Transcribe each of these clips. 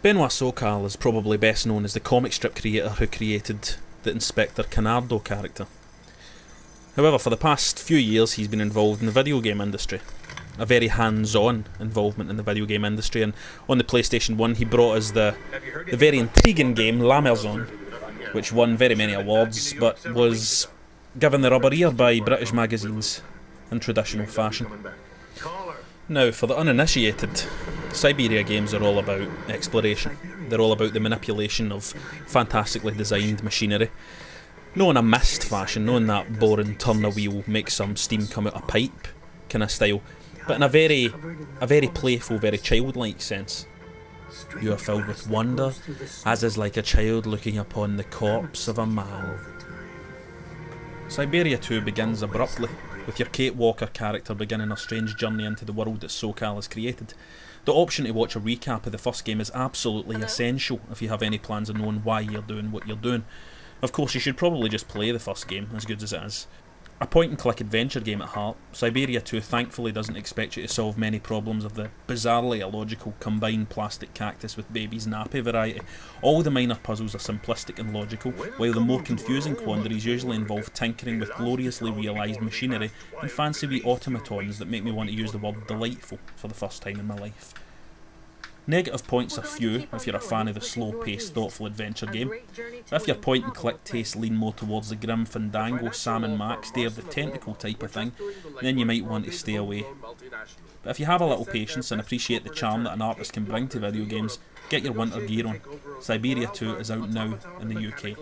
Benoit Sokal is probably best known as the comic strip creator who created the Inspector Canardo character. However, for the past few years, he's been involved in the video game industry. A very hands on involvement in the video game industry, and on the PlayStation 1, he brought us the, the very intriguing game L'Amerzone, which won very many awards but was given the rubber ear by British magazines in traditional fashion. Now, for the uninitiated, Syberia games are all about exploration. They're all about the manipulation of fantastically designed machinery. Not in a Myst fashion, not in that boring turn a wheel, make some steam come out a pipe kind of style, but in a very, a very playful, very childlike sense. You are filled with wonder, as is like a child looking upon the corpse of a man. Syberia 2 begins abruptly, with your Kate Walker character beginning a strange journey into the world that Sokal has created. The option to watch a recap of the first game is absolutely uh-huh. essential if you have any plans of knowing why you're doing what you're doing. Of course, you should probably just play the first game, as good as it is. A point and click adventure game at heart, Syberia 2 thankfully doesn't expect you to solve many problems of the bizarrely illogical combined plastic cactus with baby's nappy variety. All the minor puzzles are simplistic and logical, while the more confusing quandaries usually involve tinkering with gloriously realised machinery and fancy wee automatons that make me want to use the word delightful for the first time in my life. Negative points are few if you're a fan of the slow paced, thoughtful adventure game. If your point and click tastes lean more towards the Grim Fandango, Sam and Max, Day of the Tentacle type of thing, then you might want to stay away. But if you have a little patience and appreciate the charm that an artist can bring to video games, get your winter gear on. Syberia 2 is out now in the UK.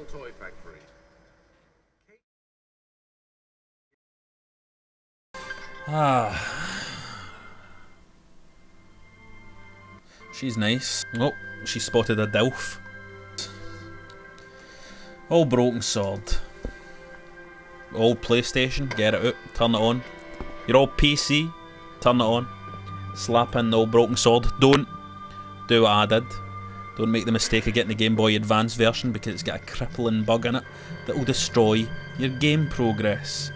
Ah. She's nice. Oh, she spotted a Delf. Old broken sword. Old PlayStation, get it out, turn it on. Your old PC, turn it on. Slap in the old broken sword. Don't do what I did. Don't make the mistake of getting the Game Boy Advance version because it's got a crippling bug in it that will destroy your game progress.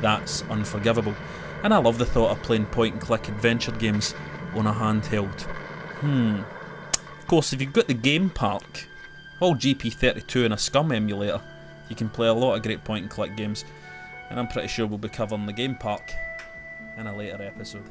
That's unforgivable. And I love the thought of playing point and click adventure games on a handheld. Hmm. Of course, if you've got the Game Park, all GP32 and a SCUMM emulator, you can play a lot of great point and click games. And I'm pretty sure we'll be covering the Game Park in a later episode.